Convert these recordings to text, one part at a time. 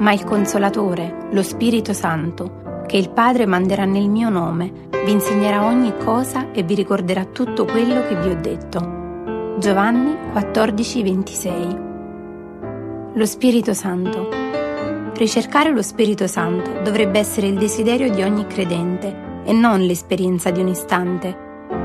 ma il Consolatore, lo Spirito Santo, che il Padre manderà nel mio nome, vi insegnerà ogni cosa e vi ricorderà tutto quello che vi ho detto. Giovanni 14:26 Lo Spirito Santo. Ricercare lo Spirito Santo dovrebbe essere il desiderio di ogni credente e non l'esperienza di un istante,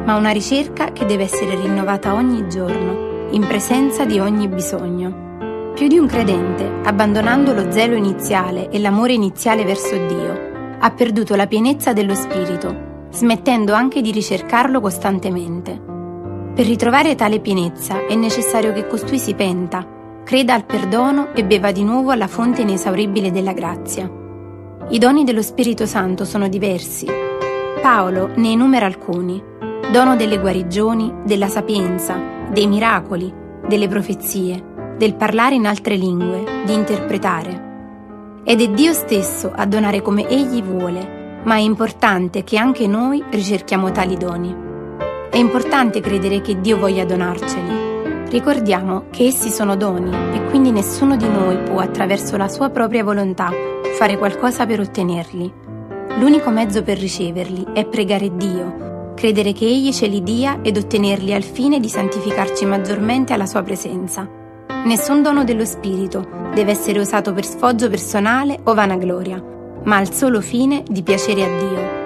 ma una ricerca che deve essere rinnovata ogni giorno, in presenza di ogni bisogno. Più di un credente, abbandonando lo zelo iniziale e l'amore iniziale verso Dio, ha perduto la pienezza dello Spirito, smettendo anche di ricercarlo costantemente. Per ritrovare tale pienezza è necessario che costui si penta, creda al perdono e beva di nuovo alla fonte inesauribile della grazia. I doni dello Spirito Santo sono diversi. Paolo ne enumera alcuni. Dono delle guarigioni, della sapienza, dei miracoli, delle profezie, del parlare in altre lingue, di interpretare. Ed è Dio stesso a donare come Egli vuole, ma è importante che anche noi ricerchiamo tali doni. È importante credere che Dio voglia donarceli. Ricordiamo che essi sono doni e quindi nessuno di noi può, attraverso la sua propria volontà, fare qualcosa per ottenerli. L'unico mezzo per riceverli è pregare Dio, credere che Egli ce li dia ed ottenerli al fine di santificarci maggiormente alla sua presenza. Nessun dono dello Spirito deve essere usato per sfoggio personale o vanagloria, ma al solo fine di piacere a Dio.